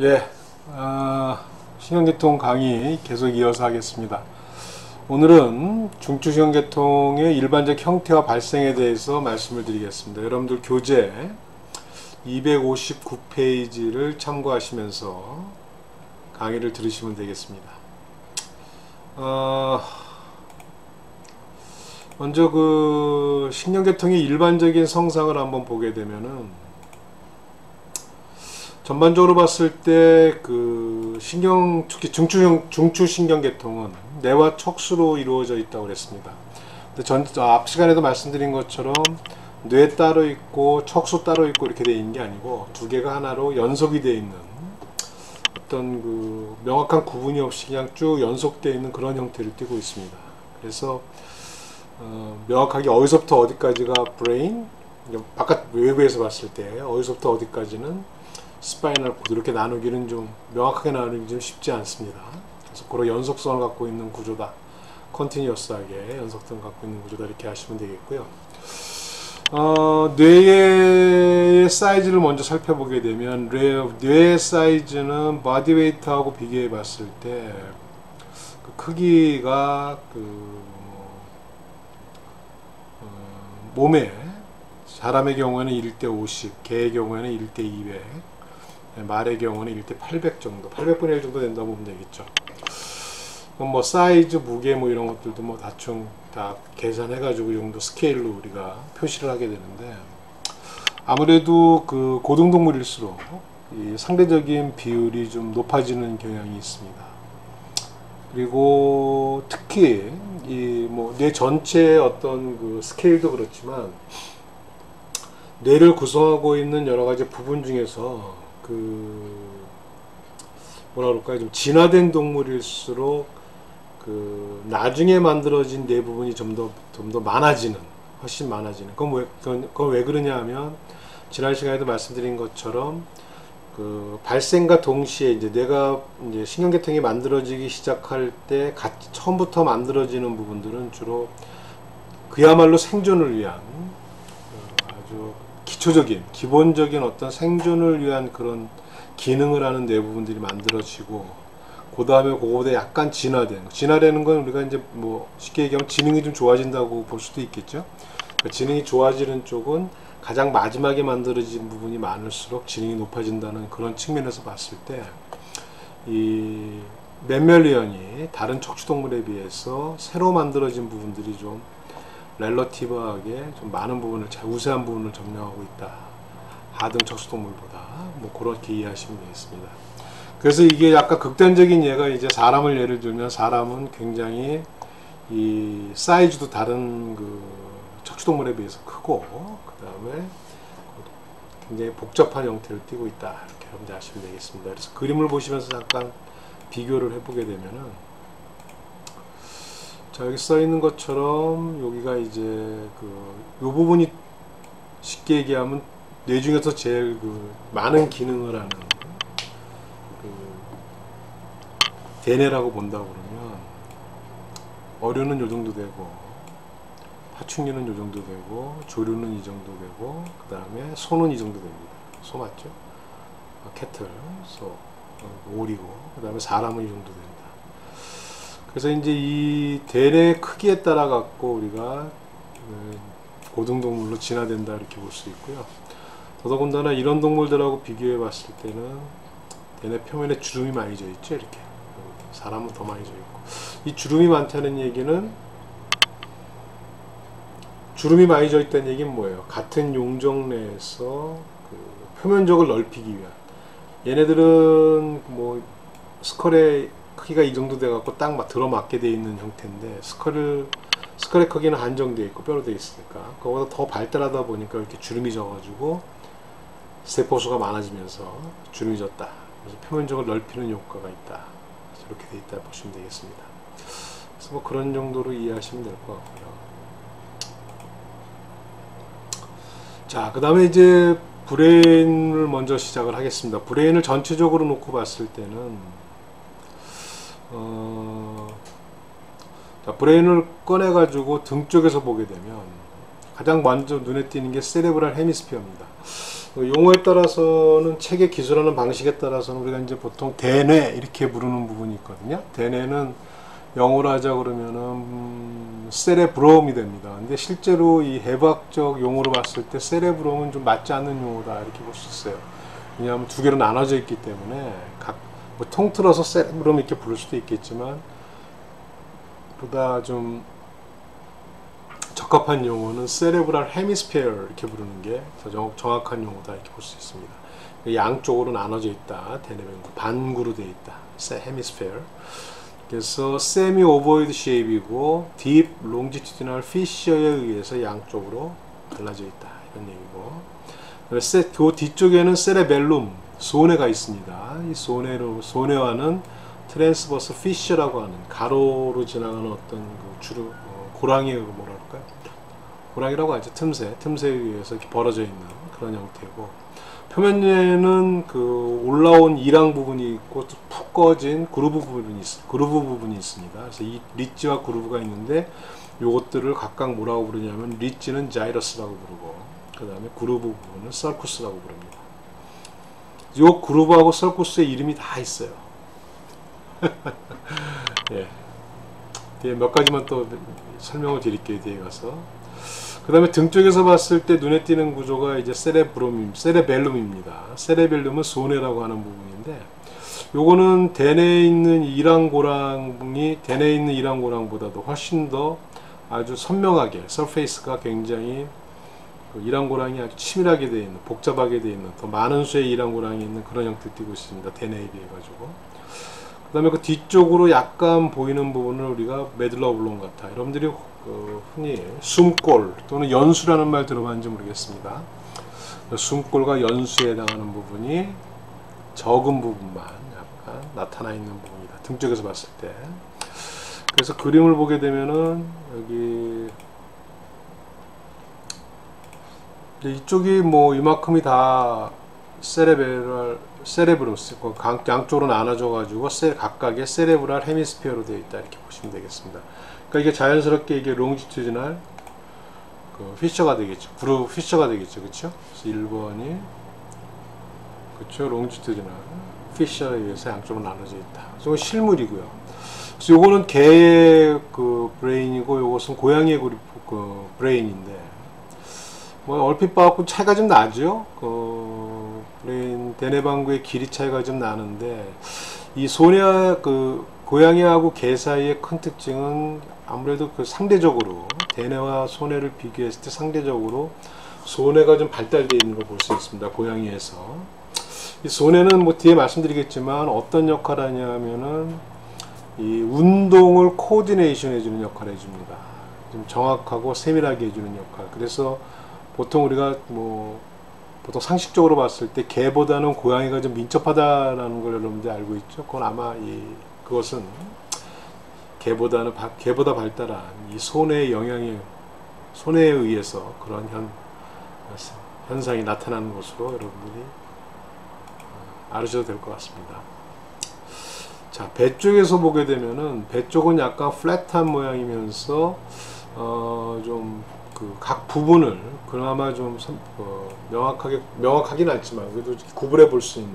예, 어, 신경계통 강의 계속 이어서 하겠습니다. 오늘은 중추신경계통의 일반적 형태와 발생에 대해서 말씀을 드리겠습니다. 여러분들 교재 259페이지를 참고하시면서 강의를 들으시면 되겠습니다. 어, 먼저 그 신경계통의 일반적인 성상을 한번 보게 되면은 전반적으로 봤을 때 그 신경 특히 중추 중추 신경계통은 뇌와 척수로 이루어져 있다고 그랬습니다. 전 앞 시간에도 말씀드린 것처럼 뇌 따로 있고 척수 따로 있고 이렇게 되어 있는 게 아니고 두 개가 하나로 연속이 되어 있는 어떤 그 명확한 구분이 없이 그냥 쭉 연속되어 있는 그런 형태를 띠고 있습니다. 그래서 어, 명확하게 어디서부터 어디까지가 brain 바깥 외부에서 봤을 때 어디서부터 어디까지는 spinal cord 이렇게 나누기는 좀 명확하게 나누기 좀 쉽지 않습니다. 그래서 그런 연속성을 갖고 있는 구조다. continuous하게 연속성을 갖고 있는 구조다 이렇게 하시면 되겠고요. 어, 뇌의 사이즈를 먼저 살펴보게 되면 뇌의 사이즈는 body weight하고 비교해 봤을 때 그 크기가 그 어, 몸에 사람의 경우에는 1대 50, 개의 경우에는 1대 200, 네, 말의 경우는 1대 800 정도 800분의 1 정도 된다고 보면 되겠죠. 뭐 사이즈 무게 뭐 이런 것들도 뭐 대충 다 계산해 가지고 이 정도 스케일로 우리가 표시를 하게 되는데 아무래도 그 고등동물일수록 이 상대적인 비율이 좀 높아지는 경향이 있습니다. 그리고 특히 이 뭐 뇌 전체의 어떤 그 스케일도 그렇지만 뇌를 구성하고 있는 여러 가지 부분 중에서 그 뭐라 그럴까요? 좀 진화된 동물일수록 그 나중에 만들어진 뇌 부분이 좀 더 좀 더 많아지는 훨씬 많아지는 그건 왜 그건, 그건 왜 그러냐 하면 지난 시간에도 말씀드린 것처럼 그 발생과 동시에 이제 내가 이제 신경계통이 만들어지기 시작할 때 같이 처음부터 만들어지는 부분들은 주로 그야말로 생존을 위한 기초적인 기본적인 어떤 생존을 위한 그런 기능을 하는 뇌 부분들이 만들어지고 그 다음에 그거보다 약간 진화된 진화되는 건 우리가 이제 뭐 쉽게 얘기하면 지능이 좀 좋아진다고 볼 수도 있겠죠? 그러니까 지능이 좋아지는 쪽은 가장 마지막에 만들어진 부분이 많을수록 지능이 높아진다는 그런 측면에서 봤을 때이 맴멜리언이 다른 척추동물에 비해서 새로 만들어진 부분들이 좀 렐러티브하게 좀 많은 부분을 우세한 부분을 점령하고 있다. 하등 척수동물보다 뭐 그렇게 이해하시면 되겠습니다. 그래서 이게 약간 극단적인 예가 이제 사람을 예를 들면 사람은 굉장히 이 사이즈도 다른 그 척추동물에 비해서 크고 그 다음에 굉장히 복잡한 형태를 띠고 있다 이렇게 여러분들 아시면 되겠습니다. 그래서 그림을 보시면서 잠깐 비교를 해보게 되면은 자 여기 써 있는 것처럼 여기가 이제 그 요 부분이 쉽게 얘기하면 뇌 중에서 제일 그 많은 기능을 하는 그 대뇌라고 본다고 그러면 어류는 요 정도 되고 파충류는 요 정도 되고 조류는 이 정도 되고 그 다음에 소는 이 정도 됩니다. 소 맞죠? 어, 캐틀, 소, 어, 오리고 그 다음에 사람은 이 정도 됩니다. 그래서 이제 이 대뇌 크기에 따라 갖고 우리가 그 고등동물로 진화된다 이렇게 볼 수 있고요. 더더군다나 이런 동물들하고 비교해 봤을 때는 대뇌 표면에 주름이 많이 져 있죠 이렇게 사람은 더 많이 져 있고 이 주름이 많다는 얘기는 주름이 많이 져 있다는 얘기는 뭐예요? 같은 용적 내에서 그 표면적을 넓히기 위한 얘네들은 뭐 스컬의 크기가 이 정도 돼 갖고 딱막 들어맞게 돼 있는 형태인데 스컬을 스컬의 크기는 한정되어 있고 뼈로 되어 있으니까 그거보다 더 발달하다 보니까 이렇게 주름이 져가지고 세포수가 많아지면서 주름이 졌다. 그래서 표면적을 넓히는 효과가 있다. 이렇게 돼 있다 보시면 되겠습니다. 그래서 뭐 그런 정도로 이해하시면 될 것 같고요. 자그 다음에 이제 brain을 먼저 시작을 하겠습니다. brain을 전체적으로 놓고 봤을 때는 어, 자, brain을 꺼내 가지고 등 쪽에서 보게 되면 가장 먼저 눈에 띄는 게 세레브랄 헤미스피어입니다. 그 용어에 따라서는 책의 기술하는 방식에 따라서는 우리가 이제 보통 대뇌 이렇게 부르는 부분이 있거든요. 대뇌는 영어로 하자 그러면은 음, 세레브롬이 됩니다. 근데 실제로 이 해부학적 용어로 봤을 때 세레브롬은 좀 맞지 않는 용어다 이렇게 볼 수 있어요. 왜냐하면 두 개로 나눠져 있기 때문에 각 뭐 통틀어서 세레브롬 이렇게 부를 수도 있겠지만 보다 좀 적합한 용어는 cerebral hemisphere 이렇게 부르는 게 더 정확한 용어다 이렇게 볼 수 있습니다. 양쪽으로 나눠져 있다. 대뇌변구 반구로 되어 있다. hemisphere. 그래서 semi ovoid shape이고 deep longitudinal fissure에 의해서 양쪽으로 갈라져 있다. 이런 얘기고. 그 뒤쪽에는 cerebellum 소뇌가 있습니다. 이 소뇌로 소뇌와는 transverse fissure라고 하는 가로로 지나가는 어떤 그 주로 어, 고랑이의 뭐라 그럴까요? 고랑이라고 하죠. 틈새, 틈새에 의해서 이렇게 벌어져 있는 그런 형태고 표면에는 그 올라온 이랑 부분이 있고 푹 꺼진 그루브 부분이 있, 그루브 부분이 있습니다. 그래서 이 ridge와 groove가 있는데 요것들을 각각 뭐라고 부르냐면 ridge는 gyrus라고 부르고 그 다음에 그루브 부분은 sulcus라고 부릅니다. 요 그루브하고 썰쿠스의 이름이 다 있어요. 예. 뒤에 몇 가지만 또 설명을 드릴게요. 뒤에 가서. 그 다음에 등 쪽에서 봤을 때 눈에 띄는 구조가 이제 세레브롬, 세레벨룸입니다. 세레벨룸은 소뇌라고 하는 부분인데, 요거는 대뇌에 있는 이랑고랑이 대뇌에 있는 이랑고랑보다도 훨씬 더 아주 선명하게 서페이스가 굉장히 그 이랑고랑이 아주 치밀하게 되어 있는 복잡하게 되어 있는 더 많은 수의 이랑고랑이 있는 그런 형태를 띠고 있습니다. 대뇌에 비해 가지고 그 다음에 그 뒤쪽으로 약간 보이는 부분을 우리가 메들라 오블롱가타 여러분들이 그 흔히 숨골 또는 연수라는 말 들어봤는지 모르겠습니다. 숨골과 연수에 해당하는 부분이 적은 부분만 약간 나타나 있는 부분이다. 등 쪽에서 봤을 때. 그래서 그림을 보게 되면은 여기 이쪽이 뭐 이만큼이 다 cerebral cerebrum 양쪽으로 나눠져 가지고 세, 각각의 cerebral hemisphere로 되어 있다 이렇게 보시면 되겠습니다. 그러니까 이게 자연스럽게 이게 longitudinal 그 fissure가 되겠죠. groove fissure가 되겠죠. 그렇죠? 1번이 그렇죠. longitudinal fissure에 의해서 양쪽으로 나눠져 있다. 이건 실물이고요. 요거는 개의 그 brain이고 요것은 고양이의 그 brain인데 뭐 얼핏 봐갖고 차이가 좀 나죠. 그 brain 대뇌반구의 길이 차이가 좀 나는데 이 소냐 그 고양이하고 개 사이의 큰 특징은 아무래도 그 상대적으로 대뇌와 소뇌를 비교했을 때 상대적으로 소뇌가 좀 발달되어 있는 걸 볼 수 있습니다. 고양이에서 이 소뇌는 뭐 뒤에 말씀드리겠지만 어떤 역할을 하냐면은 이 운동을 코디네이션 해주는 역할을 해줍니다. 좀 정확하고 세밀하게 해주는 역할. 그래서 보통 우리가 뭐 보통 상식적으로 봤을 때 개보다는 고양이가 좀 민첩하다라는 걸 여러분들 알고 있죠. 그건 아마 이 그것은 개보다는 개보다 발달한 이 손의 영향에 손에 의해서 그런 현 현상이 나타나는 것으로 여러분들이 어, 알으셔도 될 것 같습니다. 자, 배 쪽에서 보게 되면은 배 쪽은 약간 flat한 모양이면서 어, 좀 그 각 부분을 그나마 좀 어, 명확하게 명확하긴 않지만 그래도 구분해 볼 수 있는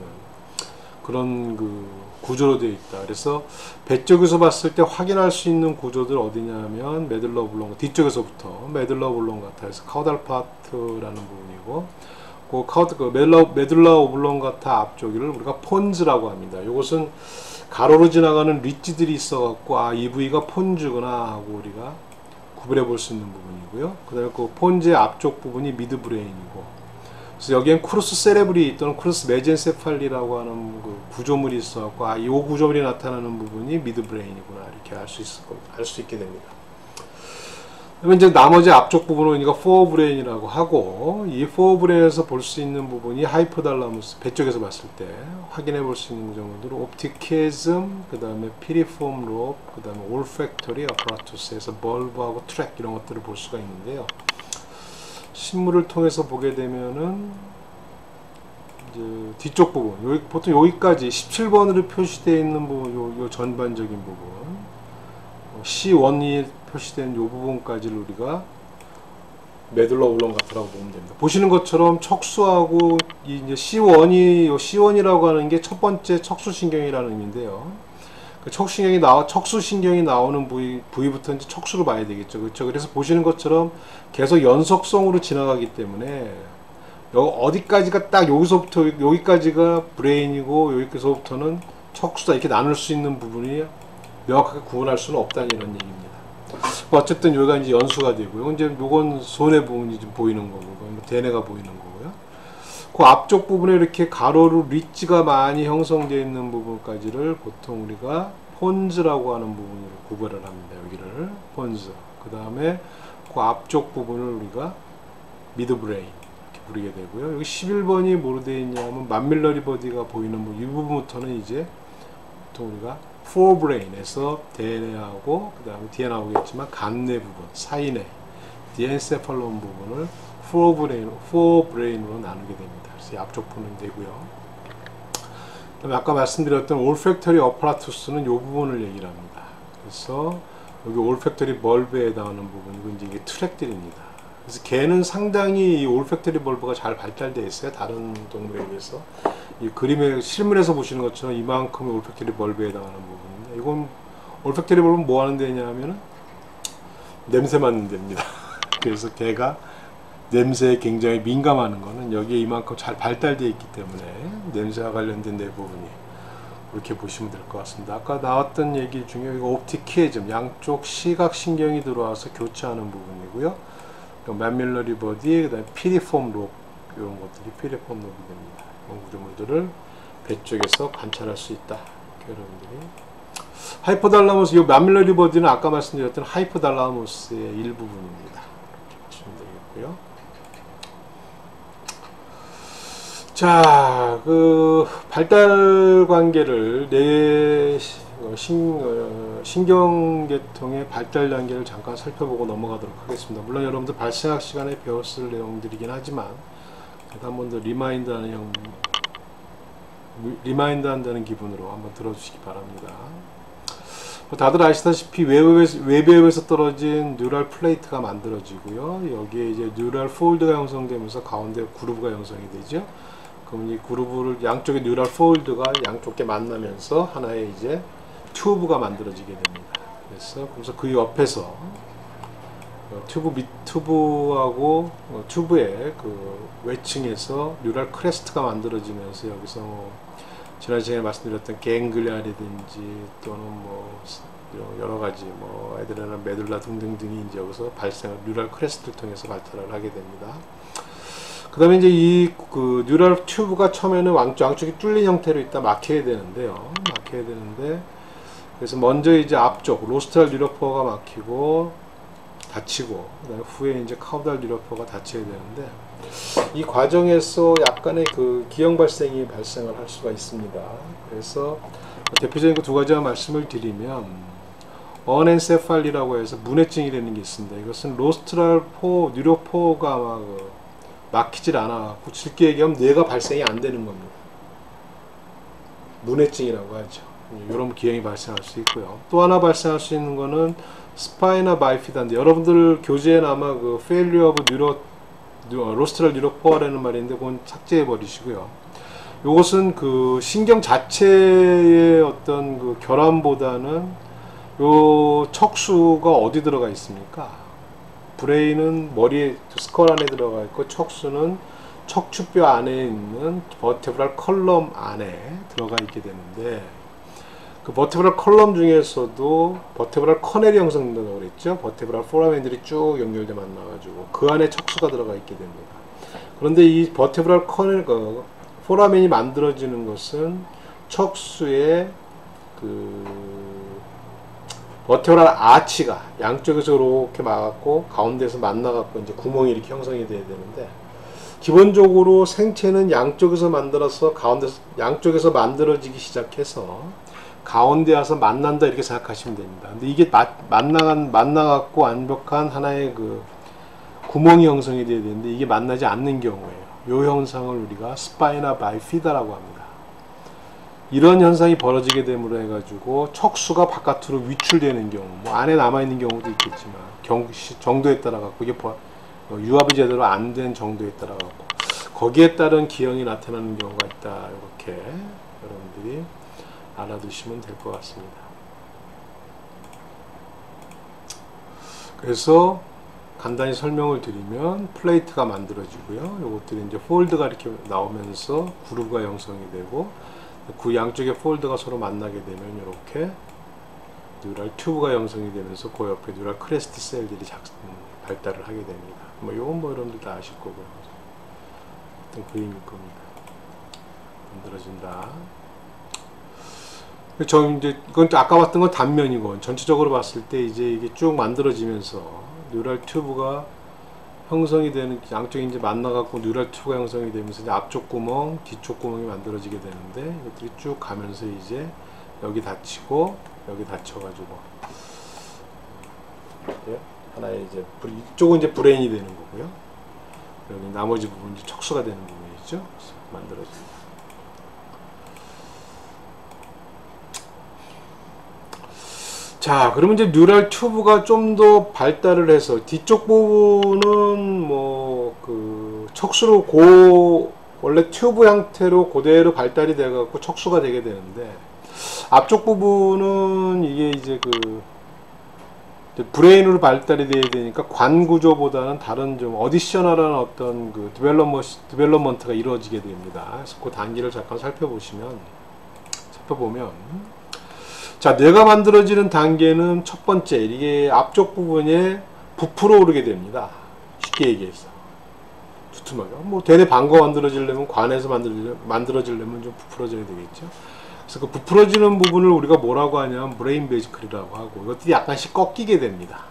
그런 그 구조로 되어 있다. 그래서 배 쪽에서 봤을 때 확인할 수 있는 구조들 어디냐면 medulla oblong 뒤쪽에서부터 medulla oblongata 해서 caudal part라는 부분이고 그 caud 그 medulla medulla oblongata 앞쪽을 우리가 pons라고 합니다. 이것은 가로로 지나가는 ridge들이 있어갖고 아 이 부위가 pons구나 하고 우리가 구분해 볼 수 있는 부분이고요. 그 다음에 그 pons의 앞쪽 부분이 midbrain이고 그래서 여기엔 crus cerebri 또는 crus mesencephali라고 하는 그 구조물이 있어갖고 아, 이 구조물이 나타나는 부분이 midbrain이구나 이렇게 알 수 있을 알수 있게 됩니다. 그러면 이제 나머지 앞쪽 부분은 우리가 forebrain이라고 하고 이 forebrain에서 볼 수 있는 부분이 hypothalamus 배 쪽에서 봤을 때 확인해 볼 수 있는 정도로 optic chiasm 그 다음에 piriform lobe, 그 다음에 olfactory apparatus에서 bulb하고 tract 이런 것들을 볼 수가 있는데요. 실물을 통해서 보게 되면은 이제 뒤쪽 부분 여기, 보통 여기까지 17번으로 표시되어 있는 부분 요, 요 전반적인 부분 C1이 표시된 요 부분까지를 우리가 메둘라 올렁가트라고 보면 됩니다. 보시는 것처럼 척수하고 이 이제 C1이 C1이라고 하는 게 첫 번째 척수신경이라는 의미인데요. 그 척수신경이 나와 척수신경이 나오는 부위 부위부터 이제 척수로 봐야 되겠죠. 그렇죠. 그래서 보시는 것처럼 계속 연속성으로 지나가기 때문에 여 어디까지가 딱 여기서부터 여기까지가 브레인이고 여기서부터는 척수다 이렇게 나눌 수 있는 부분이 명확하게 구분할 수는 없다는 이런 얘기입니다. 뭐 어쨌든 여기가 이제 연수가 되고요. 이제 요건 소뇌 부분이 좀 보이는 거고, 뭐 대뇌가 보이는 거고요. 그 앞쪽 부분에 이렇게 가로로 ridge가 많이 형성되어 있는 부분까지를 보통 우리가 pons라고 하는 부분으로 구별을 합니다. 여기를 pons. 그 다음에 그 앞쪽 부분을 우리가 midbrain 이렇게 부르게 되고요. 여기 11번이 뭐로 되어 있냐면 mammillary body가 보이는 부분, 이 부분부터는 이제 보통 우리가 forebrain에서 대뇌하고 그 다음에 뒤에 나오겠지만 간뇌 부분, 사이뇌, diencephalon 부분을 forebrain, forebrain으로 나누게 됩니다. 그래서 이 앞쪽 부분은 되고요. 그다음에 아까 말씀드렸던 olfactory apparatus는 이 부분을 얘기를 합니다. 그래서 여기 olfactory bulb에 해당하는 부분이고 이제 이게 tract들입니다. 그래서 개는 상당히 이 olfactory bulb가 잘 발달되어 있어요. 다른 동물에 비해서. 이 그림에 실물에서 보시는 것처럼 이만큼의 olfactory bulb에 해당하는 부분인데 이건 olfactory bulb는 뭐 하는 데냐면은 냄새 맡는 데입니다. 그래서 개가 냄새에 굉장히 민감하는 거는 여기에 이만큼 잘 발달되어 있기 때문에 냄새와 관련된 대부분이 그렇게 보시면 될 것 같습니다. 아까 나왔던 얘기 중에 이거 optic chiasm 양쪽 시각 신경이 들어와서 교차하는 부분이고요. mammillary body, 그다음에 piriform lobe 이런 것들이 piriform lobe이 됩니다. 이런 구조물들을 배 쪽에서 관찰할 수 있다. 여러분들이 hypothalamus 이 mammillary body는 아까 말씀드렸던 hypothalamus의 일부분입니다. 보시면 되겠고요. 자, 그 발달 관계를 내 신, 어, 신경계통의 발달 단계를 잠깐 살펴보고 넘어가도록 하겠습니다. 물론 여러분들 발생학 시간에 배웠을 내용들이긴 하지만 한 번 더 remind하는 형 remind 한다는 기분으로 한번 들어주시기 바랍니다. 뭐 다들 아시다시피 외배엽에서, 떨어진 neural plate가 만들어지고요. 여기에 이제 neural fold가 형성되면서 가운데 groove가 형성이 되죠. 그럼 이 groove를 양쪽의 neural fold가 양쪽에 만나면서 하나의 이제 튜브가 만들어지게 됩니다. 그래서 그래서 그 옆에서 어, 튜브 밑 튜브하고 어, 튜브의 그 외층에서 neural crest가 만들어지면서 여기서 뭐 지난 시간에 말씀드렸던 ganglia라든지 또는 뭐 여러 가지 뭐 adrenal medulla 등등등이 이제 여기서 발생 neural crest를 통해서 발달을 하게 됩니다. 그 다음에 이제 이 그 neural tube가 처음에는 양쪽, 양쪽이 뚫린 형태로 있다 막혀야 되는데요. 막혀야 되는데 그래서 먼저 이제 앞쪽 rostral neuropore가 막히고 닫히고 그다음에 후에 이제 caudal neuropore가 닫혀야 되는데 이 과정에서 약간의 그 기형 발생이 발생을 할 수가 있습니다. 그래서 대표적인 그 두 가지만 말씀을 드리면 anencephaly라고 해서 무뇌증이라는 게 있습니다. 이것은 rostral po neuropore가 아마 그 막히질 않아. 쉽게 얘기하면 뇌가 발생이 안 되는 겁니다. 무뇌증이라고 하죠. 이런 기형이 발생할 수 있고요. 또 하나 발생할 수 있는 거는 spina bifida인데 여러분들 교재에 아마 그 failure of neuro rostral neuropore라는 말인데 그건 삭제해 버리시고요. 이것은 그 신경 자체의 어떤 그 결함보다는 요 척수가 어디 들어가 있습니까? brain은 머리에 skull 안에 들어가 있고 척수는 척추뼈 안에 있는 vertebral column 안에 들어가 있게 되는데 그 vertebral column 중에서도 vertebral canal이 형성된다고 그랬죠. vertebral foramen들이 쭉 연결돼 만나가지고 그 안에 척수가 들어가 있게 됩니다. 그런데 이 vertebral canal 그 foramen이 만들어지는 것은 척수의 그 vertebral arch가 양쪽에서 이렇게 막았고 가운데서 만나갖고 이제 구멍이 이렇게 형성이 돼야 되는데 기본적으로 생체는 양쪽에서 만들어서 가운데서 양쪽에서 만들어지기 시작해서 가운데 와서 만난다 이렇게 생각하시면 됩니다. 근데 이게 만나간 만나갖고 완벽한 하나의 그 구멍이 형성이 돼야 되는데 이게 만나지 않는 경우에요. 이 현상을 우리가 스파이나 바이피다라고 합니다. 이런 현상이 벌어지게 됨으로 해가지고 척수가 바깥으로 위출되는 경우, 뭐 안에 남아 있는 경우도 있겠지만 경, 정도에 따라 갖고 이게 어, 유압이 제대로 안 된 정도에 따라 갖고 거기에 따른 기형이 나타나는 경우가 있다. 이렇게 여러분들이 알아두시면 될 것 같습니다. 그래서 간단히 설명을 드리면 플레이트가 만들어지고요. 이것들이 이제 폴드가 이렇게 나오면서 그루브가 형성이 되고 그 양쪽의 폴드가 서로 만나게 되면 이렇게 neural tube가 형성이 되면서 그 옆에 neural crest cell들이 작, 음, 발달을 하게 됩니다. 뭐 이건 뭐 여러분들 다 아실 거고요. 어떤 그림일 겁니다. 만들어진다. 저 이제 이건 또 아까 봤던 건 단면이고 전체적으로 봤을 때 이제 이게 쭉 만들어지면서 neural tube가 형성이 되는 양쪽이 이제 만나갖고 neural tube가 형성이 되면서 이제 앞쪽 구멍, 뒤쪽 구멍이 만들어지게 되는데 이것들이 쭉 가면서 이제 여기 닫히고 여기 닫혀가지고 예? 하나의 이제 불- 이쪽은 이제 brain이 되는 거고요. 여기 나머지 부분 이제 척수가 되는 부분이죠. 만들어집니다. 자, 그러면 이제 neural tube가 좀 더 발달을 해서 뒤쪽 부분은 뭐 그 척수로 고 원래 튜브 형태로 그대로 발달이 돼 갖고 척수가 되게 되는데 앞쪽 부분은 이게 이제 그 brain으로 발달이 돼야 되니까 관 구조보다는 다른 좀 additional한 어떤 그 developmen- development가 이루어지게 됩니다. 그래서 그 단계를 잠깐 살펴보시면 살펴보면 자, 뇌가 만들어지는 단계는 첫 번째, 이게 앞쪽 부분에 부풀어 오르게 됩니다. 쉽게 얘기해서. 두툼하게. 뭐, 대뇌 반구 만들어지려면, 관에서 만들어지려면, 좀 부풀어져야 되겠죠. 그래서 그 부풀어지는 부분을 우리가 뭐라고 하냐면, brain vesicle이라고 하고, 이것들이 약간씩 꺾이게 됩니다.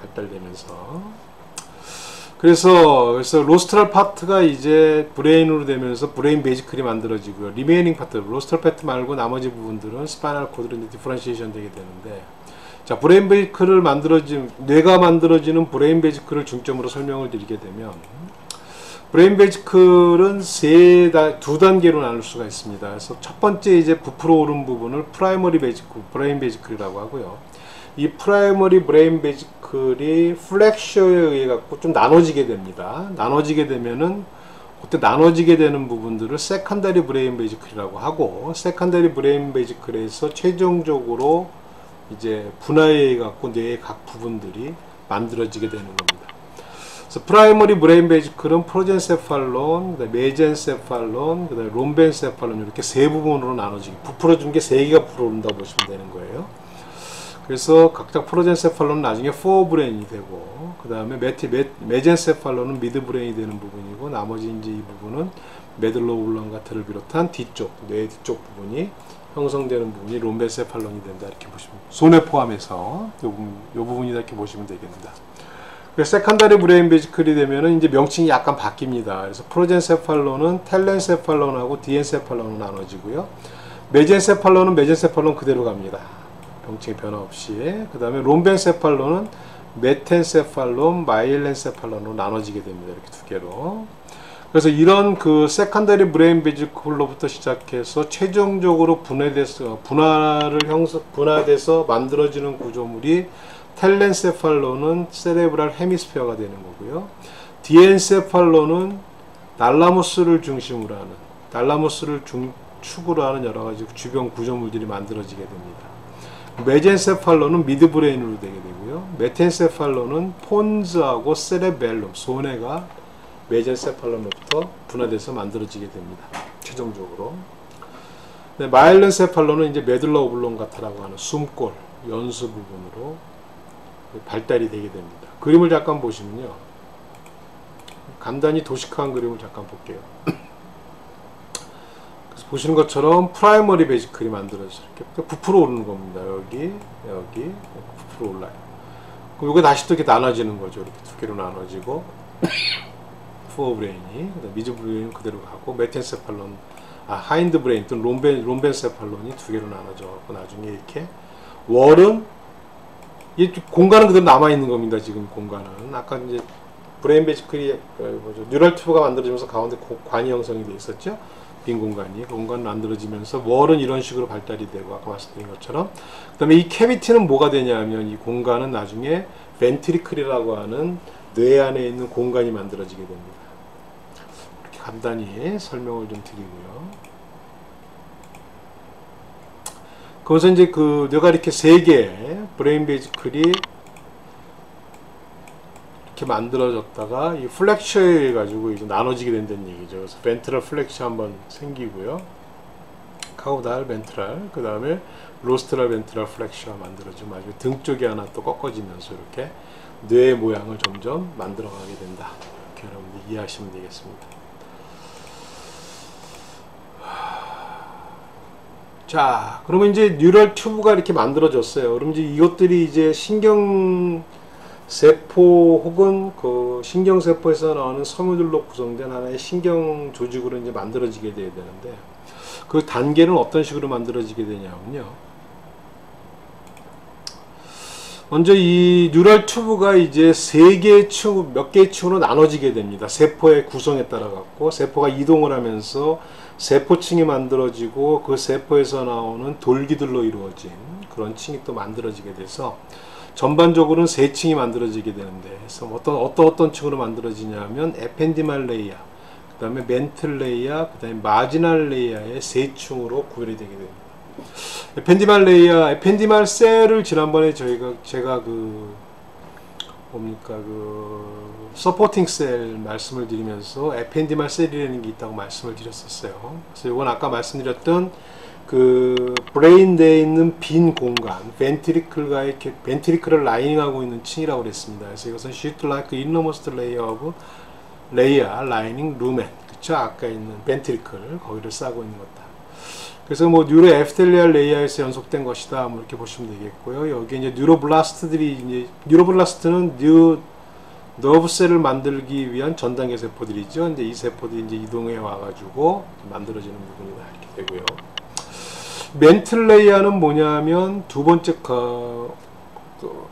발달되면서. 그래서 그래서 rostral part가 이제 brain으로 되면서 brain vesicle이 만들어지고요. remaining part, rostral part 말고 나머지 부분들은 spinal cord로 이제 differentiation 되게 되는데 자, brain vesicle을 만들어진 뇌가 만들어지는 brain vesicle을 중점으로 설명을 드리게 되면 brain vesicle은 세두 단계로 나눌 수가 있습니다. 그래서 첫 번째 이제 부풀어 오른 부분을 primary vesicle, brain vesicle이라고 하고요. 이 primary brain vesicle이 flexure에 의해 갖고 좀 나눠지게 됩니다. 나눠지게 되면은 그때 나눠지게 되는 부분들을 secondary brain vesicle이라고 하고 secondary brain vesicle에서 최종적으로 이제 분화에 의해 갖고 뇌의 각 부분들이 만들어지게 되는 겁니다. 그래서 primary brain vesicle은 prosencephalon, mesencephalon, 그다음에 rhombencephalon 이렇게 세 부분으로 나눠지게 부풀어준 게 세 개가 부풀어온다 보시면 되는 거예요. 그래서 각자 prosencephalon은 나중에 forebrain이 되고 그 다음에 메티 메, mesencephalon은 midbrain이 되는 부분이고 나머지 이제 이 부분은 medulla oblongata를 비롯한 뒤쪽 뇌 뒤쪽 부분이 형성되는 부분이 rhombencephalon이 된다 이렇게 보시면 소뇌 포함해서 이 부분, 요 부분이다 이렇게 보시면 되겠습니다. 그래서 secondary brain vesicle이 되면은 이제 명칭이 약간 바뀝니다. 그래서 prosencephalon은 telencephalon하고 diencephalon으로 나눠지고요. mesencephalon은 mesencephalon 그대로 갑니다. 명칭의 변화 없이 그 다음에 rhombencephalon은 metencephalon, myelencephalon으로 나눠지게 됩니다. 이렇게 두 개로 그래서 이런 그 secondary brain vesicle로부터 시작해서 최종적으로 분해돼서 분화를 형성 분화돼서 만들어지는 구조물이 telencephalon은 cerebral hemisphere가 되는 거고요. diencephalon은 thalamus를 중심으로 하는 thalamus를 중, 축으로 하는 여러 가지 주변 구조물들이 만들어지게 됩니다. mesencephalon은 midbrain으로 되게 되고요. metencephalon은 pons하고 cerebellum, 소뇌가 metencephalon으로부터 분화돼서 만들어지게 됩니다. 최종적으로. 네, myelencephalon은 이제 medulla oblongata라고 하는 숨골, 연수 부분으로 발달이 되게 됩니다. 그림을 잠깐 보시면요. 간단히 도식화한 그림을 잠깐 볼게요. 보시는 것처럼 primary vesicle이 만들어져 이렇게 부풀어 오르는 겁니다. 여기, 여기, 부풀어 올라요. 그럼 이거 다시 또 이렇게 나눠지는 거죠. 이렇게 두 개로 나눠지고, forebrain이, midbrain은 그대로 가고, metencephalon, 아, hindbrain 또는 rhomben-, rhombencephalon이 두 개로 나눠져 갖고 나중에 이렇게 wall은 이 공간은 그대로 남아 있는 겁니다. 지금 공간은 아까 이제 brain vesicle이 그 뭐죠 neural tube가 만들어지면서 가운데 고- 관이 형성이 돼 있었죠. 빈 공간이 그 공간 만들어지면서 wall은 이런 식으로 발달이 되고 아까 말씀드린 것처럼 그 다음에 이 cavity는 뭐가 되냐면 이 공간은 나중에 ventricle이라고 하는 뇌 안에 있는 공간이 만들어지게 됩니다. 이렇게 간단히 설명을 좀 드리고요. 그래서 이제 그 뇌가 이렇게 세개 brain vesicle이 이렇게 만들어졌다가 이 플렉셔에 가지고 이제 나눠지게 된다는 얘기죠. 그래서 ventral flexure 한번 생기고요. caudal ventral 그 다음에 rostral ventral flexure가 만들어지고 마지막에 등 쪽이 하나 또 꺾어지면서 이렇게 뇌의 모양을 점점 만들어가게 된다. 이렇게 여러분들 이해하시면 되겠습니다. 자, 그러면 이제 neural tube가 이렇게 만들어졌어요. 그럼 이제 이것들이 이제 신경 세포 혹은 그 신경 세포에서 나오는 섬유들로 구성된 하나의 신경 조직으로 이제 만들어지게 돼야 되는데 그 단계는 어떤 식으로 만들어지게 되냐면요. 먼저 이 neural tube가 이제 세 개의 층, 몇 개의 층으로 나눠지게 됩니다. 세포의 구성에 따라 갖고 세포가 이동을 하면서 세포층이 만들어지고 그 세포에서 나오는 돌기들로 이루어진 그런 층이 또 만들어지게 돼서 전반적으로는 세 층이 만들어지게 되는데 그래서 어떤 어떤 어떤 층으로 만들어지냐면 ependymal layer, 그다음에 mantle layer, 그다음에 marginal layer의 세 층으로 구별이 되게 됩니다. ependymal layer, ependymal cell을 지난번에 저희가 제가 그 뭡니까 그 supporting cell 말씀을 드리면서 ependymal cell이라는 게 있다고 말씀을 드렸었어요. 그래서 이건 아까 말씀드렸던 그 brain 내에 있는 빈 공간, ventricle과 이렇게 ventricle을 lining하고 있는 층이라고 그랬습니다. 그래서 이것은 sheet like innermost layer. 그쵸? 아까 있는 ventricle 거기를 싸고 있는 것다. 그래서 뭐 neuroepithelial layer에서 연속된 것이다. 뭐 이렇게 보시면 되겠고요. 여기 이제 neuroblast들이 이제 neuroblast는 뉴 nerve cell을 만들기 위한 전단계 세포들이죠. 이제 이 세포들이 이제 이동해 와가지고 만들어지는 부분이다 이렇게 되고요. mantle layer는 뭐냐면 두 번째 그, 그,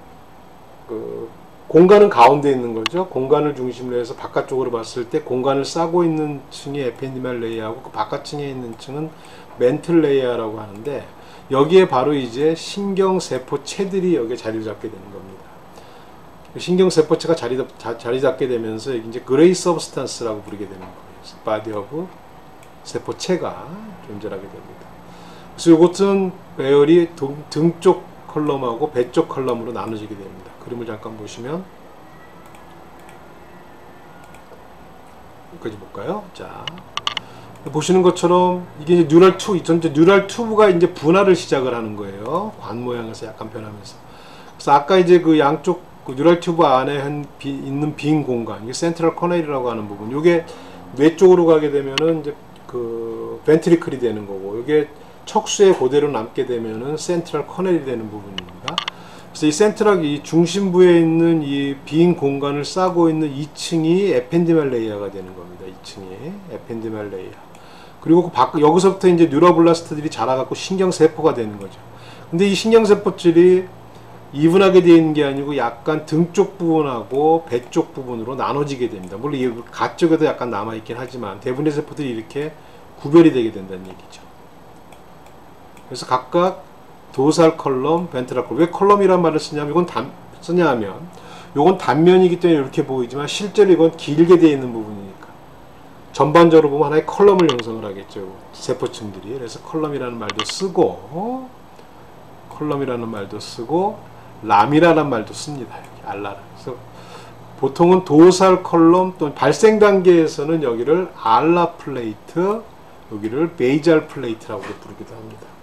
그 공간은 가운데 있는 거죠. 공간을 중심으로 해서 바깥쪽으로 봤을 때 공간을 싸고 있는 층이 ependymal layer하고 그 바깥층에 있는 층은 mantle layer라고 하는데 여기에 바로 이제 신경 세포체들이 여기에 자리를 잡게 되는 겁니다. 신경 세포체가 자리, 자리 잡게 되면서 이제 gray substance라고 부르게 되는 거예요. body of 세포체가 존재하게 됩니다. 그래서 이것은 배열이 등 쪽 column하고 배 쪽 column으로 나눠지게 됩니다. 그림을 잠깐 보시면 여기까지 볼까요? 자 보시는 것처럼 이게 이제 neural tu 전체 neural tube가 이제 분할을 시작을 하는 거예요. 관 모양에서 약간 변하면서. 그래서 아까 이제 그 양쪽 그 neural tube 안에 한 비, 있는 빈 공간, 이게 central canal이라고 하는 부분. 이게 뇌 쪽으로 가게 되면은 이제 그 ventricle이 되는 거고, 이게 척수에 그대로 남게 되면은 central canal이 되는 부분입니다. 그래서 이 central 이 중심부에 있는 이 빈 공간을 싸고 있는 이 층이 ependymal layer가 되는 겁니다. 이 층이 ependymal layer. 그리고 그 밖, 여기서부터 이제 neuroblast들이 자라갖고 신경세포가 되는 거죠. 근데 이 신경세포들이 even하게 되어 있는 게 아니고 약간 등 쪽 부분하고 배 쪽 부분으로 나눠지게 됩니다. 물론 이 가 쪽에도 약간 남아있긴 하지만 대부분의 세포들이 이렇게 구별이 되게 된다는 얘기죠. 그래서 각각 dorsal column, ventral column. 왜 column이란 말을 쓰냐면 이건 단, 쓰냐 하면 이건 단면이기 때문에 이렇게 보이지만 실제로 이건 길게 되어 있는 부분이니까 전반적으로 보면 하나의 column을 형성을 하겠죠. 세포층들이. 그래서 column이라는 말도 쓰고 column이라는 말도 쓰고 lamina라는 말도 씁니다. 여기 alar. 그래서 보통은 dorsal column 또는 발생 단계에서는 여기를 alar plate, 여기를 basal plate라고 부르기도 합니다.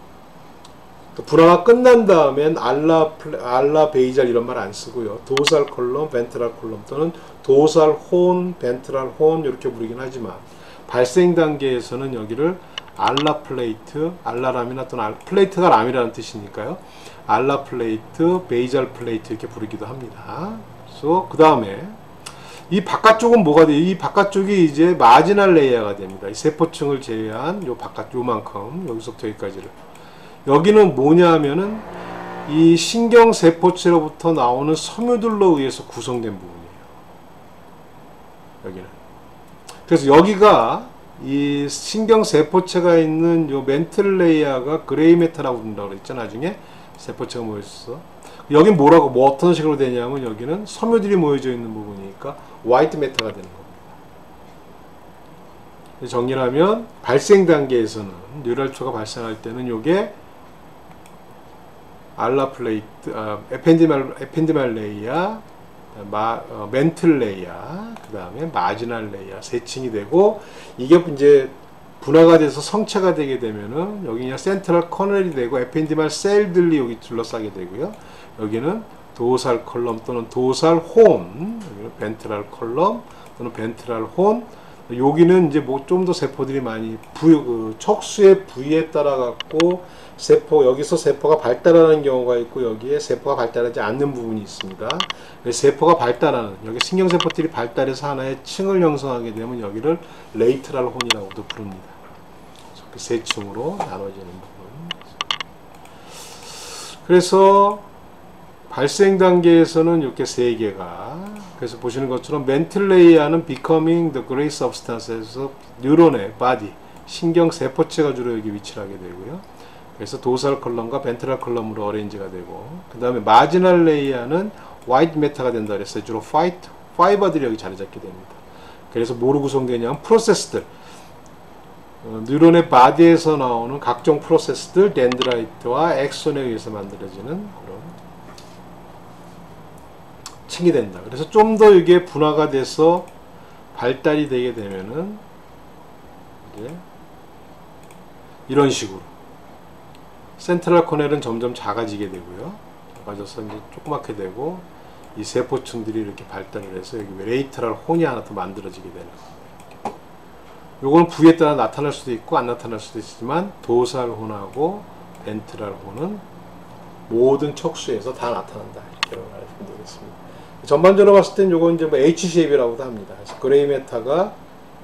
분화가 끝난 다음엔 alar alar basal 이런 말 안 쓰고요. dorsal column, ventral column 또는 dorsal horn, ventral horn 이렇게 부르긴 하지만 발생 단계에서는 여기를 alar plate, alar lamina 또는 al, plate가 lamina라는 뜻이니까요. alar plate, basal plate 이렇게 부르기도 합니다. 그 다음에 이 바깥쪽은 뭐가 돼요? 이 바깥쪽이 이제 marginal layer가 됩니다. 이 세포층을 제외한 요 바깥 요만큼 여기서부터 여기까지를 여기는 뭐냐 하면은 이 신경세포체로부터 나오는 섬유들로 의해서 구성된 부분이에요. 여기는. 그래서 여기가 이 신경세포체가 있는 요 mantle layer가 gray matter라고 부른다고 그랬죠. 나중에 세포체가 모여있어. 여긴 뭐라고 뭐 어떤 식으로 되냐면 여기는 섬유들이 모여져 있는 부분이니까 white matter가 되는 겁니다. 정리를 하면 발생 단계에서는 neural tube가 발생할 때는 요게 alar plate, 아, ependymal, ependymal layer, 마, 어, mantle layer, 그 다음에 marginal layer 세 층이 되고 이게 이제 분화가 돼서 성체가 되게 되면은 여기 그냥 central canal이 되고 ependymal cell들이 여기 둘러싸게 되고요. 여기는 dorsal column 또는 dorsal horn, 여기는 ventral column 또는 ventral horn. 여기는 이제 뭐 좀 더 세포들이 많이 부, 그 척수의 부위에 따라 갖고 세포 여기서 세포가 발달하는 경우가 있고 여기에 세포가 발달하지 않는 부분이 있습니다. 세포가 발달하는 여기 신경세포들이 발달해서 하나의 층을 형성하게 되면 여기를 레이트랄 혼이라고도 부릅니다. 이렇게 세 층으로 나눠지는 부분. 그래서 발생 단계에서는 이렇게 세 개가 그래서 보시는 것처럼 멘틀레이아는 becoming the gray substance에서 뉴런의 body 신경 세포체가 주로 여기 위치를 하게 되고요. 그래서 dorsal column과 ventral column으로 arrange가 되고 그 다음에 marginal layer는 white matter가 된다 그랬어요. 주로 white fiber들이 여기 자리 잡게 됩니다. 그래서 뭐로 구성되냐면 process들 어, 뉴런의 body에서 나오는 각종 process들 dendrite와 axon에 의해서 만들어지는 그런 층이 된다. 그래서 좀 더 이게 분화가 돼서 발달이 되게 되면은 이제 이런 식으로 central canal은 점점 작아지게 되고요. 작아져서 이제 조그맣게 되고 이 세포층들이 이렇게 발달을 해서 여기 lateral horn이 하나 더 만들어지게 되는 겁니다. 요거는 부위에 따라 나타날 수도 있고 안 나타날 수도 있지만 dorsal horn하고 ventral horn은 모든 척수에서 다 나타난다. 이렇게 아시면 되겠습니다. 전반적으로 봤을 땐 요건 이제 뭐 H shape이라고도 합니다. gray matter가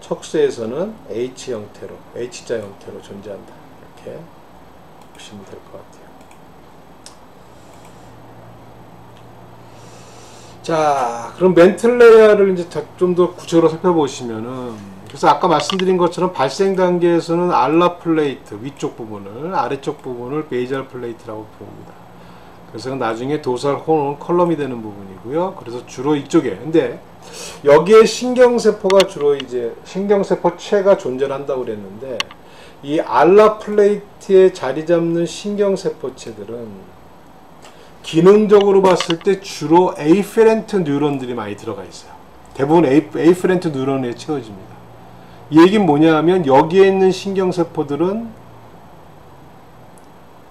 척수에서는 H 형태로, H자 형태로 존재한다. 이렇게 보시면 될 것 같아요. 자, 그럼 mantle layer를 이제 좀 더 구체적으로 살펴보시면은, 그래서 아까 말씀드린 것처럼 발생 단계에서는 alar plate 위쪽 부분을, 아래쪽 부분을 basal plate라고 부릅니다. 그래서 나중에 dorsal horn column이 되는 부분이고요. 그래서 주로 이쪽에. 근데 여기에 신경세포가 주로 이제 신경세포체가 존재한다고 그랬는데 이 alar plate에 자리 잡는 신경세포체들은 기능적으로 봤을 때 주로 afferent 뉴런들이 많이 들어가 있어요. 대부분 a, afferent 뉴런에 채워집니다. 이 얘기는 뭐냐 하면 여기에 있는 신경세포들은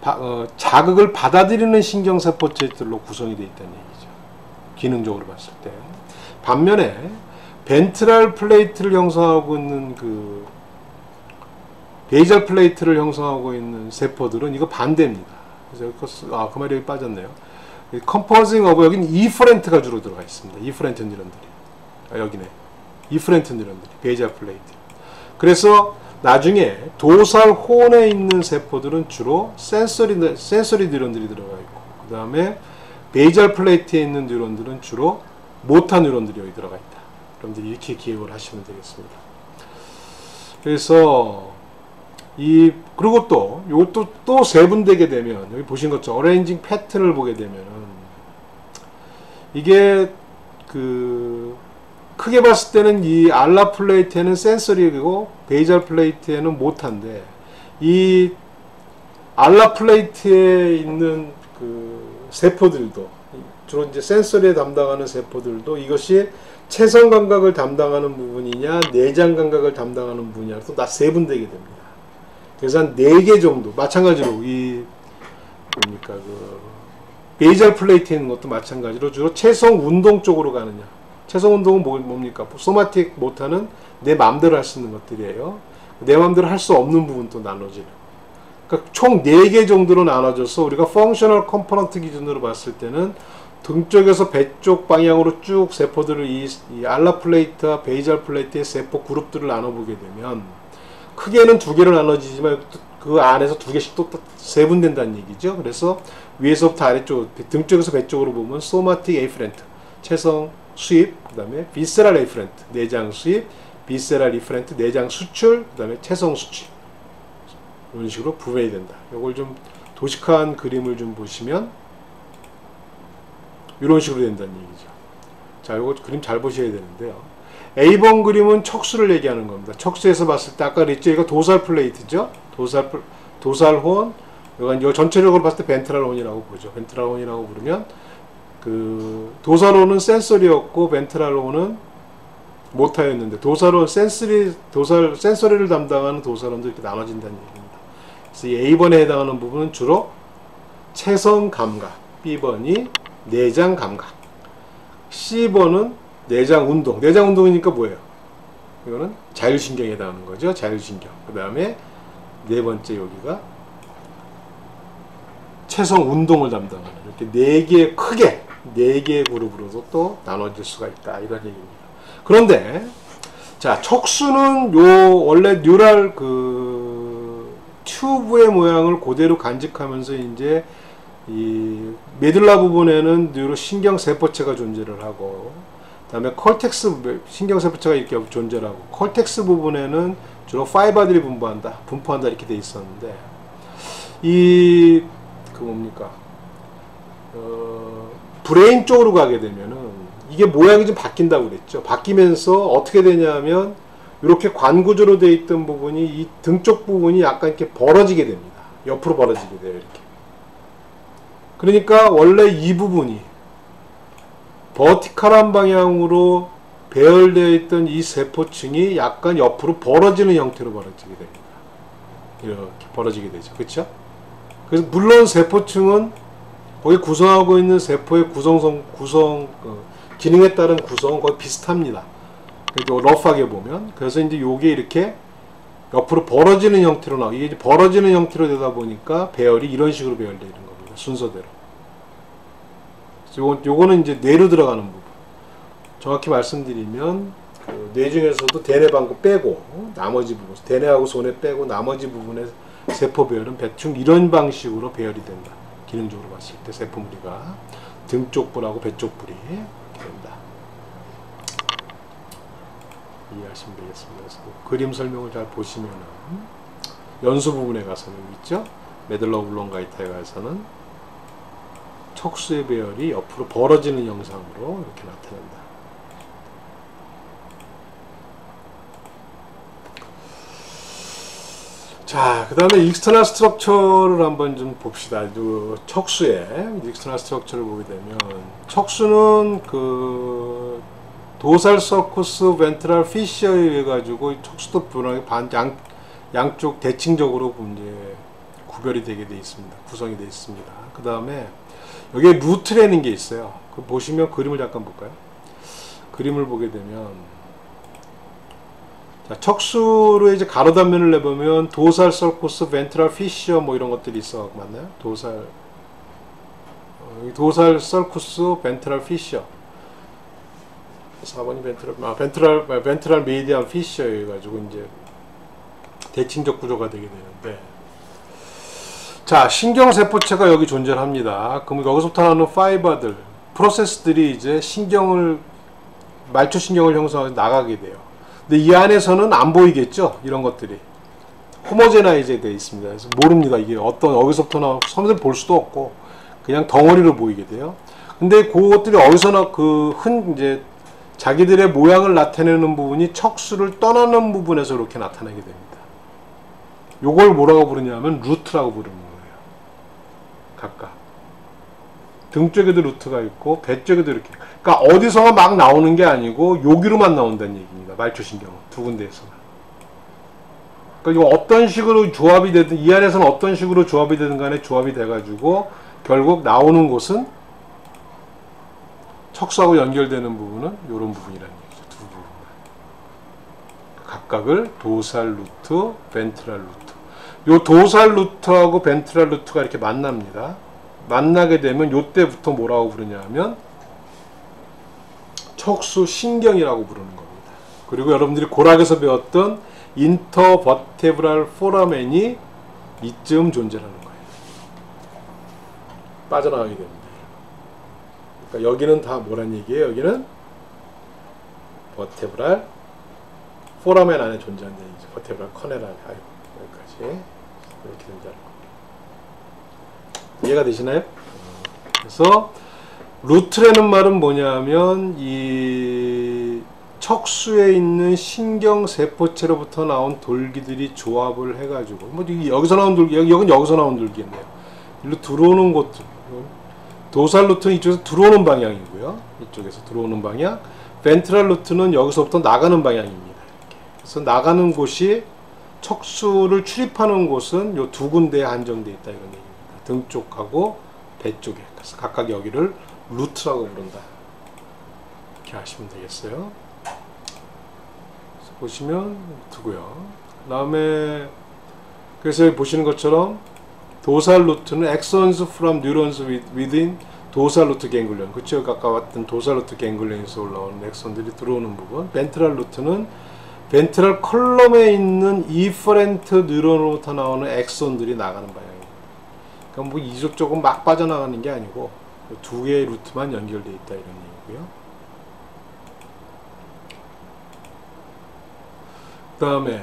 바, 어, 자극을 받아들이는 신경세포체들로 구성이 되어 있다는 얘기죠. 기능적으로 봤을 때. 반면에 ventral plate를 형성하고 있는 그 basal plate를 형성하고 있는 세포들은 이거 반대입니다. 그래서 아, 그 말이 빠졌네요. composing of 여기는 efferent가 주로 들어가 있습니다. efferent 뉴런들이. 아, 여기네. efferent 뉴런들이. basal plate. 그래서 나중에 dorsal horn에 있는 세포들은 주로 sensory, sensory 뉴런들이 들어가 있고 그 다음에 basal plate에 있는 뉴런들은 주로 모타 뉴런들이 여기 들어가 있다. 여러분들이 이렇게 기억을 하시면 되겠습니다. 그래서 이 그리고 또 요것도 또 세분되게 되면 여기 보신 것처럼 arranging 패턴을 보게 되면은 이게 그 크게 봤을 때는 이 알라 플레이트에는 센서리고 베이절 플레이트에는 모타인데 이 알라 플레이트에 있는 그 세포들도 주로 이제 센서리에 담당하는 세포들도 이것이 체성 감각을 담당하는 부분이냐 내장 감각을 담당하는 부분이냐 또 다 세분되게 됩니다. 그래서 한 4개 정도. 마찬가지로 이 뭡니까 그 basal plate에 있는 것도 마찬가지로 주로 체성 운동 쪽으로 가느냐. 체성 운동은 뭐, 뭡니까? somatic motor는 내 마음대로 할 수 있는 것들이에요. 내 마음대로 할 수 없는 부분도 나눠지는. 그러니까 총 4개 정도로 나눠져서 우리가 functional component 기준으로 봤을 때는 등 쪽에서 배 쪽 방향으로 쭉 세포들을 이, 이 alar plate와 basal plate의 세포 그룹들을 나눠보게 되면 크게는 두 개로 나눠지지만 그 안에서 두 개씩 또 세분된다는 얘기죠. 그래서 위에서부터 아래쪽, 등 쪽에서 배 쪽으로 보면 somatic afferent, 체성 수입, 그 다음에 visceral afferent, 내장 수입, visceral efferent, 내장 수출, 그 다음에 체성 수출. 이런 식으로 부분이 된다. 이걸 좀 도식한 그림을 좀 보시면 이런 식으로 된다는 얘기죠. 자, 이거 그림 잘 보셔야 되는데요. A번 그림은 척수를 얘기하는 겁니다. 척수에서 봤을 때 아까 그랬죠? 이거 dorsal plate죠? dorsal pl- dorsal horn. 이건 이거 전체적으로 봤을 때 ventral horn이라고 보죠. ventral horn이라고 부르면 그 dorsal horn은 sensory였고 ventral horn은 motor였는데 dorsal horn sensory dorsal sensory를 담당하는 dorsal horn도 이렇게 나눠진다는 얘기입니다. 그래서 이 A번에 해당하는 부분은 주로 체성 감각, B번이 내장 감각, C번은 내장 운동. 내장 운동이니까 뭐예요? 이거는 자율신경에 해당하는 거죠. 자율신경. 그 다음에 네 번째 여기가 체성 운동을 담당하는 이렇게 네 개 크게 네 개의 그룹으로도 또 나눠질 수가 있다 이런 얘기입니다. 그런데 자 척수는 요 원래 뉴럴 그 튜브의 모양을 그대로 간직하면서 이제 이 medulla 부분에는 neuro 신경 세포체가 존재를 하고 그 다음에 cortex 신경 세포체가 이렇게 존재를 하고 cortex 부분에는 주로 fiber들이 분포한다 분포한다 이렇게 돼 있었는데 이 그 뭡니까 어, brain 쪽으로 가게 되면은 이게 모양이 좀 바뀐다고 그랬죠. 바뀌면서 어떻게 되냐면 이렇게 관구조로 되어 있던 부분이 이 등 쪽 부분이 약간 이렇게 벌어지게 됩니다. 옆으로 벌어지게 돼요. 이렇게. 그러니까 원래 이 부분이 버티컬한 방향으로 배열되어 있던 이 세포층이 약간 옆으로 벌어지는 형태로 벌어지게 됩니다. 이렇게 벌어지게 되죠. 그렇죠? 그래서 물론 세포층은 거기 구성하고 있는 세포의 구성성 구성 어, 기능에 따른 구성은 거의 비슷합니다. 그래도 러프하게 보면 그래서 이제 요게 이렇게 옆으로 벌어지는 형태로 나와 이게 벌어지는 형태로 되다 보니까 배열이 이런 식으로 배열되어 있는 겁니다. 순서대로. 요거, 요거는 이제 뇌로 들어가는 부분. 정확히 말씀드리면 그 뇌 중에서도 대뇌 방구 빼고 나머지 부분 대뇌하고 소뇌 빼고 나머지 부분의 세포 배열은 대충 이런 방식으로 배열이 된다. 기능적으로 봤을 때 세포 무리가 등 쪽 부하고 배 쪽 부리 이렇게 된다. 이해하시면 되겠습니다. 그래서 그 그림 설명을 잘 보시면은 연수 부분에 가서는 있죠. medulla oblongata에 가서는 척수의 배열이 옆으로 벌어지는 양상으로 이렇게 나타난다. 자, 그 다음에 external structure를 한번 좀 봅시다. 그 척수의 external structure를 보게 되면 척수는 그 도살 서커스 벤트랄 피셔에 의해 가지고 척수도 분하게 반 양, 양쪽 대칭적으로 이제 구별이 되게 돼 있습니다. 구성이 돼 있습니다. 그 다음에 여기에 루트라는 게 있어요. 그 보시면 그림을 잠깐 볼까요? 그림을 보게 되면 자, 척수로 이제 가로 단면을 내보면 도살 서코스, 벤트랄 피셔 뭐 이런 것들이 있어 맞나요? 도살 어, 도살 서쿠스, 벤트랄 피셔 4번이 벤트랄 아 벤트랄 아, 벤트랄 메디안 피셔 해 가지고 이제 대칭적 구조가 되게 되는데 자 신경세포체가 여기 존재합니다. 그럼 여기서부터 나오는 파이버들 프로세스들이 이제 신경을 말초 신경을 형성해서 나가게 돼요. 근데 이 안에서는 안 보이겠죠? 이런 것들이. 호모제나이제 되어 있습니다. 그래서 모릅니다. 이게 어떤, 어디서부터 나와, 선생님 볼 수도 없고, 그냥 덩어리로 보이게 돼요. 근데 그것들이 어디서나 그 흔, 이제, 자기들의 모양을 나타내는 부분이 척수를 떠나는 부분에서 이렇게 나타나게 됩니다. 요걸 뭐라고 부르냐면 루트라고 거예요. 각각. 등 쪽에도 루트가 있고, 배 쪽에도 이렇게. 그러니까 어디서가 막 나오는 게 아니고, 여기로만 나온다는 얘기입니다. 말초신경은. 두 군데에서만. 그러니까 이거 어떤 식으로 조합이 되든, 이 안에서는 어떤 식으로 조합이 되든 간에 조합이 돼 가지고, 결국 나오는 곳은 척수하고 연결되는 부분은 이런 부분이라는 얘기죠. 두 부분. 각각을 도살 루트, 벤트랄 루트. 요 도살 루트하고 벤트랄 루트가 이렇게 만납니다. 만나게 되면 요때부터 뭐라고 부르냐면 척수 신경이라고 부르는 겁니다. 그리고 여러분들이 고락에서 배웠던 인터버테브랄 포라멘이 이쯤 존재하는 거예요. 빠져나가게 됩니다. 그러니까 여기는 다 뭐란 얘기예요? 여기는 버테브랄 포라멘 안에 존재하는 얘기죠. 버테브랄 커넬 안에 여기까지 이렇게 존재하는 겁니다. 이해가 되시나요? 그래서 루트라는 말은 뭐냐면 이 척수에 있는 신경 세포체로부터 나온 돌기들이 조합을 해가지고 뭐 여기서 나온 돌기 여기 여긴 여기서 나온 돌기인데요. 일로 들어오는 곳 도살 루트는 이쪽에서 들어오는 방향이고요. 이쪽에서 들어오는 방향. 벤트랄 루트는 여기서부터 나가는 방향입니다. 그래서 나가는 곳이 척수를 출입하는 곳은 요 두 군데에 한정돼 있다 이런 얘기입니다. 등 쪽하고 배 쪽에. 그래서 각각 여기를 루트라고 부른다. 이렇게 하시면 되겠어요. 보시면 두고요. 그다음에 그래서 보시는 것처럼 dorsal root는 axons from neurons within dorsal root ganglion 그쵸 아까 왔던 dorsal root ganglion에서 올라오는 axon들이 들어오는 부분 ventral root는 ventral column에 있는 efferent 뉴런으로부터 나오는 axon들이 나가는 방향이에요. 그러니까 뭐 이쪽저쪽 막 빠져나가는 게 아니고 두 개의 root만 연결되어 있다 이런 얘기고요. 그 다음에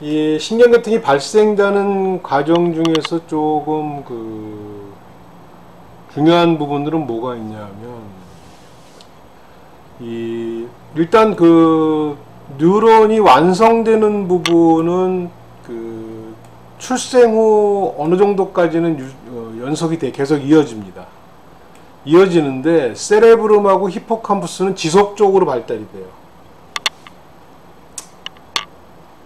이 신경계통이 발생되는 과정 중에서 조금 그 중요한 부분들은 뭐가 있냐면 이 일단 그 뉴런이 완성되는 부분은 그 출생 후 어느 정도까지는 유, 어, 연속이 돼 계속 이어집니다. 이어지는데 세레브름하고 히포캄푸스는 지속적으로 발달이 돼요.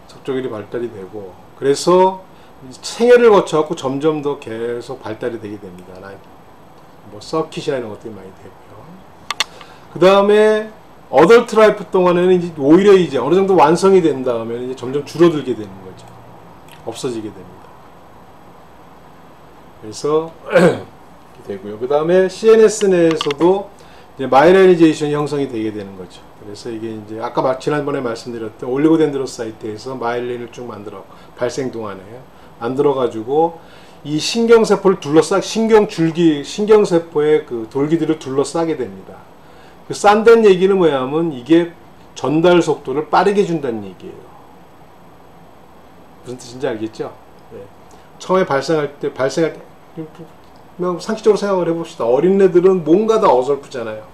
적절히 발달이 되고 그래서 생애를 거쳐갖고 점점 더 계속 발달이 되게 됩니다. 뭐 circuit이나 이런 것들이 많이 되고요. 그 다음에 adult life 동안에는 이제 오히려 이제 어느 정도 완성이 된 다음에 이제 점점 줄어들게 되는 거죠. 없어지게 됩니다. 그래서 되고요. 그 다음에 CNS 내에서도 이제 마이너리제이션이 형성이 되게 되는 거죠. 그래서 이게 이제 아까 지난번에 말씀드렸던 oligodendrocyte에서 myelin을 쭉 만들어 발생 동안에 만들어 가지고 이 신경세포를 둘러싸 신경줄기 신경세포의 그 돌기들을 둘러싸게 됩니다. 그 싼다는 얘기는 뭐냐면 이게 전달 속도를 빠르게 준다는 얘기예요. 무슨 뜻인지 알겠죠? 네. 처음에 발생할 때 발생할 때 상식적으로 생각을 해봅시다. 어린애들은 뭔가 다 어설프잖아요.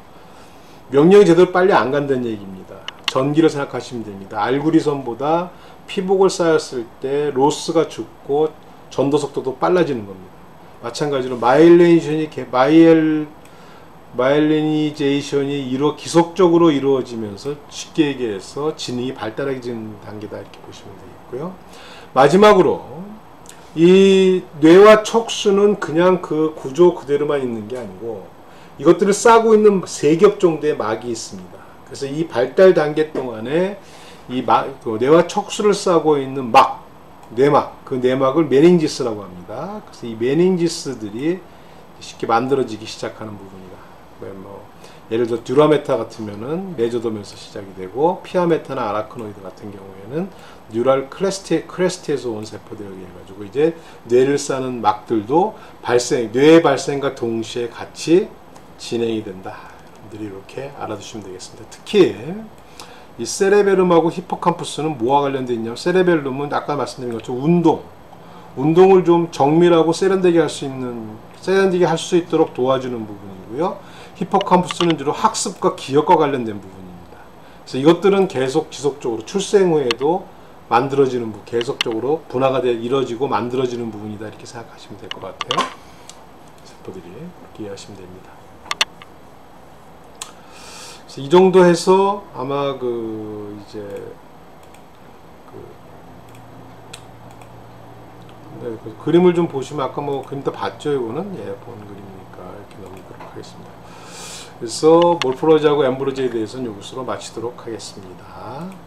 명령이 제대로 빨리 안 간다는 얘기입니다. 전기를 생각하시면 됩니다. 알 구리선보다 피복을 싸였을 때 loss가 줄고 전도 속도도 빨라지는 겁니다. 마찬가지로 마일레이션이 myel myelinization이 이루 지속적으로 이루어지면서 쉽게 얘기해서 지능이 발달해지는 단계다 이렇게 보시면 되겠고요. 마지막으로 이 뇌와 척수는 그냥 그 구조 그대로만 있는 게 아니고 이것들을 싸고 있는 세 겹 정도의 막이 있습니다. 그래서 이 발달 단계 동안에 이 막, 그 뇌와 척수를 싸고 있는 막, 뇌막, 그 뇌막을 meninges라고 합니다. 그래서 이 meninges들이 쉽게 만들어지기 시작하는 부분이다. 뭐 예를 들어 dura mater 같으면은 mesoderm에서 시작이 되고 pia mater나 arachnoid 같은 경우에는 neural crest, crest에서 온 세포들 해가지고 이제 뇌를 싸는 막들도 발생, 뇌의 발생과 동시에 같이 진행이 된다. 여러분들이 이렇게 알아두시면 되겠습니다. 특히 이 세레벨름하고 히포캄푸스는 뭐와 관련되어 있냐면 세레벨름은 아까 말씀드린 것처럼 운동, 운동을 좀 정밀하고 세련되게 할 수 있는 세련되게 할 수 있도록 도와주는 부분이고요. 히포캄푸스는 주로 학습과 기억과 관련된 부분입니다. 그래서 이것들은 계속 지속적으로 출생 후에도 만들어지는 부 계속적으로 분화가 돼 이루어지고 만들어지는 부분이다 이렇게 생각하시면 될 것 같아요. 세포들이 그렇게 이해하시면 됩니다. 이 정도 해서 아마 그 이제 그, 네, 그 그림을 좀 보시면 아까 뭐 그림 다 봤죠 이거는 예, 본 그림이니까 이렇게 넘기도록 하겠습니다. 그래서 몰포로지하고 엠브로지에 대해서는 여기서 마치도록 하겠습니다.